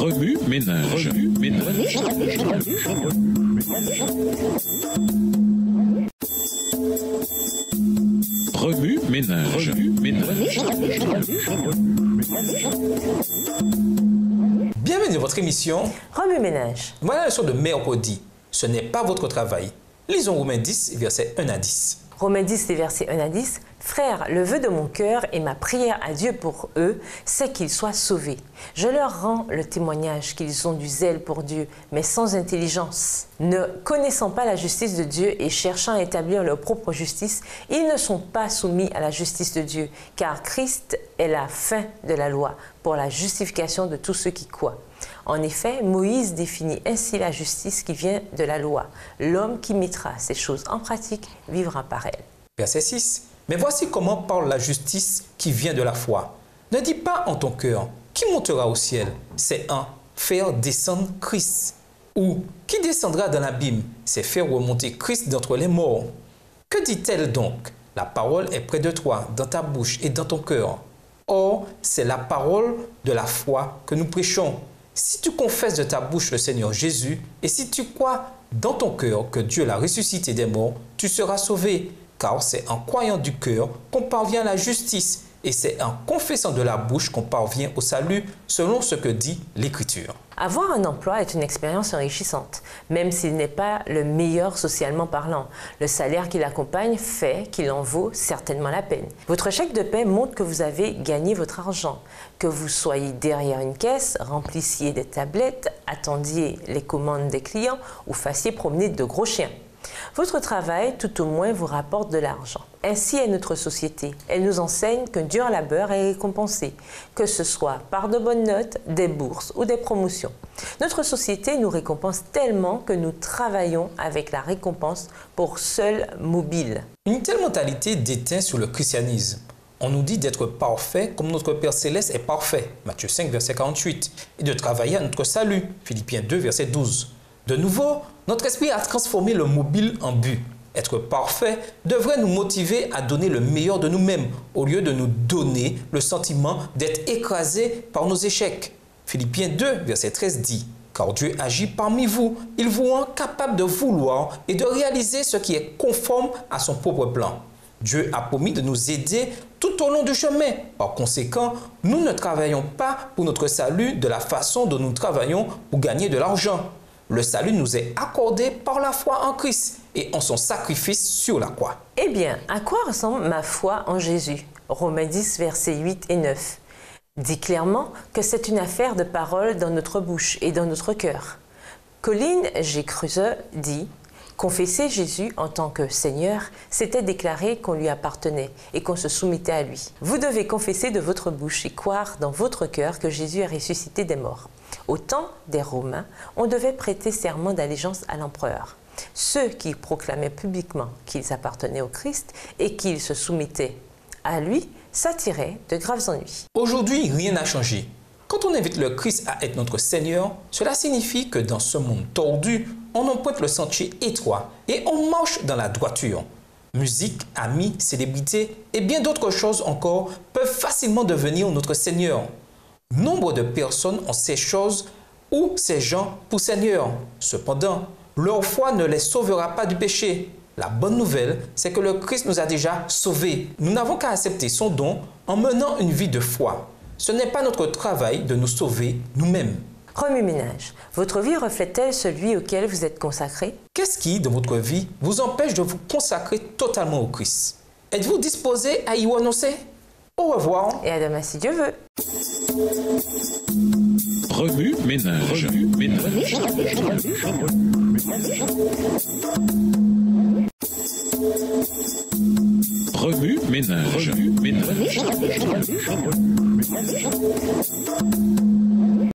Remue ménage. Remue ménage. Remue ménage. Remue ménage. Bienvenue dans votre émission. Remue ménage. Voilà la leçon de mercredi. Ce n'est pas votre travail. Lisons Romains 10, versets 1 à 10. Romains 10, les versets 1 à 10. Frères, le vœu de mon cœur et ma prière à Dieu pour eux, c'est qu'ils soient sauvés. Je leur rends le témoignage qu'ils ont du zèle pour Dieu, mais sans intelligence. Ne connaissant pas la justice de Dieu et cherchant à établir leur propre justice, ils ne sont pas soumis à la justice de Dieu, car Christ est la fin de la loi pour la justification de tous ceux qui croient. En effet, Moïse définit ainsi la justice qui vient de la loi. L'homme qui mettra ces choses en pratique vivra par elle. Verset 6. Mais voici comment parle la justice qui vient de la foi. Ne dis pas en ton cœur, qui montera au ciel? C'est un, faire descendre Christ. Ou, qui descendra dans l'abîme? C'est faire remonter Christ d'entre les morts. Que dit-elle donc? La parole est près de toi, dans ta bouche et dans ton cœur. Or, c'est la parole de la foi que nous prêchons. Si tu confesses de ta bouche le Seigneur Jésus, et si tu crois dans ton cœur que Dieu l'a ressuscité des morts, tu seras sauvé car c'est en croyant du cœur qu'on parvient à la justice et c'est en confessant de la bouche qu'on parvient au salut selon ce que dit l'Écriture. Avoir un emploi est une expérience enrichissante, même s'il n'est pas le meilleur socialement parlant. Le salaire qui l'accompagne fait qu'il en vaut certainement la peine. Votre chèque de paie montre que vous avez gagné votre argent. Que vous soyez derrière une caisse, remplissiez des tablettes, attendiez les commandes des clients ou fassiez promener de gros chiens. Votre travail, tout au moins, vous rapporte de l'argent. Ainsi est notre société. Elle nous enseigne que dur labeur est récompensé, que ce soit par de bonnes notes, des bourses ou des promotions. Notre société nous récompense tellement que nous travaillons avec la récompense pour seul mobile. Une telle mentalité déteint sur le christianisme. On nous dit d'être parfait comme notre Père céleste est parfait, Matthieu 5, verset 48, et de travailler à notre salut, Philippiens 2, verset 12. De nouveau, notre esprit a transformé le mobile en but. Être parfait devrait nous motiver à donner le meilleur de nous-mêmes au lieu de nous donner le sentiment d'être écrasé par nos échecs. Philippiens 2, verset 13 dit Car Dieu agit parmi vous, il vous rend capable de vouloir et de réaliser ce qui est conforme à son propre plan. Dieu a promis de nous aider tout au long du chemin. Par conséquent, nous ne travaillons pas pour notre salut de la façon dont nous travaillons pour gagner de l'argent. Le salut nous est accordé par la foi en Christ et en son sacrifice sur la croix. Eh bien, à quoi ressemble ma foi en Jésus? Romains 10, versets 8 et 9 dit clairement que c'est une affaire de parole dans notre bouche et dans notre cœur. Colline G. Creuseux dit Confesser Jésus en tant que Seigneur, c'était déclarer qu'on lui appartenait et qu'on se soumettait à lui. Vous devez confesser de votre bouche et croire dans votre cœur que Jésus est ressuscité des morts. Au temps des Romains, on devait prêter serment d'allégeance à l'empereur. Ceux qui proclamaient publiquement qu'ils appartenaient au Christ et qu'ils se soumettaient à lui s'attiraient de graves ennuis. Aujourd'hui, rien n'a changé. Quand on invite le Christ à être notre Seigneur, cela signifie que dans ce monde tordu, on emprunte le sentier étroit et on marche dans la droiture. Musique, amis, célébrités et bien d'autres choses encore peuvent facilement devenir notre Seigneur. Nombre de personnes ont ces choses ou ces gens pour Seigneur. Cependant, leur foi ne les sauvera pas du péché. La bonne nouvelle, c'est que le Christ nous a déjà sauvés. Nous n'avons qu'à accepter son don en menant une vie de foi. Ce n'est pas notre travail de nous sauver nous-mêmes. Remue ménage. Votre vie reflète-t-elle celui auquel vous êtes consacré? Qu'est-ce qui, dans votre vie, vous empêche de vous consacrer totalement au Christ? Êtes-vous disposé à y renoncer? Au revoir. Et à demain si Dieu veut. Remue ménage. Remue ménage.